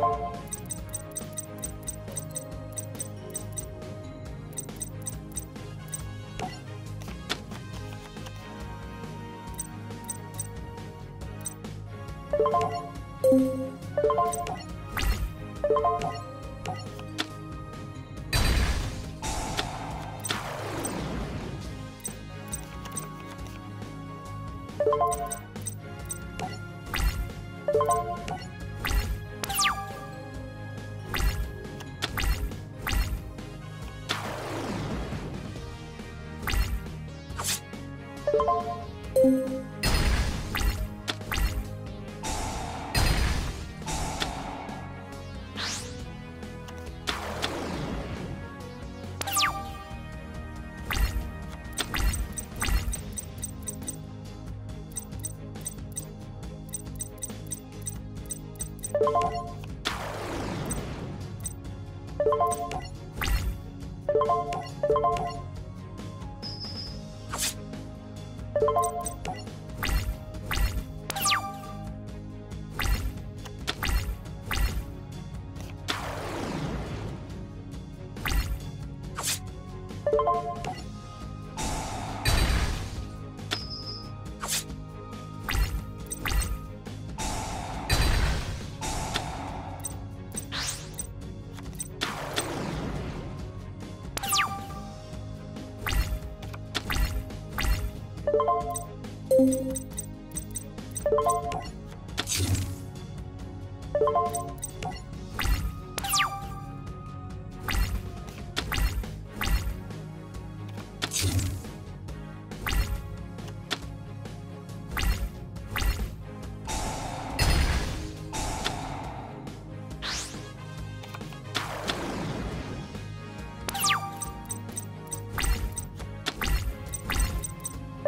you. you.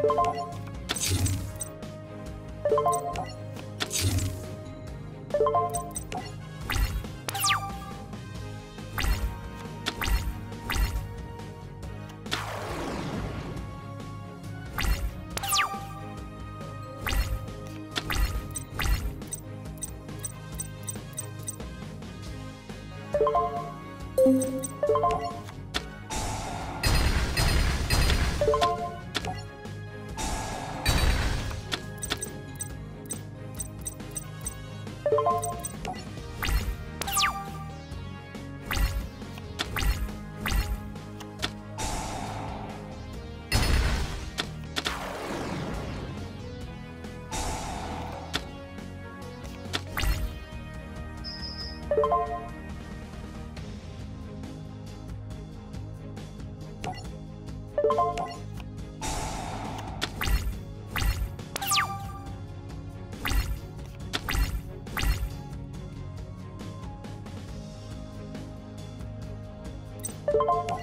Thank you. Música Thank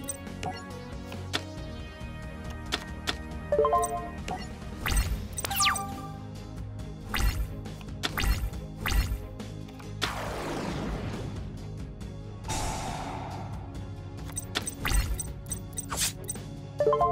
you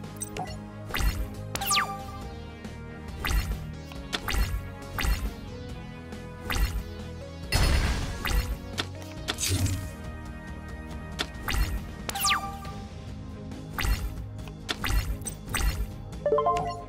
you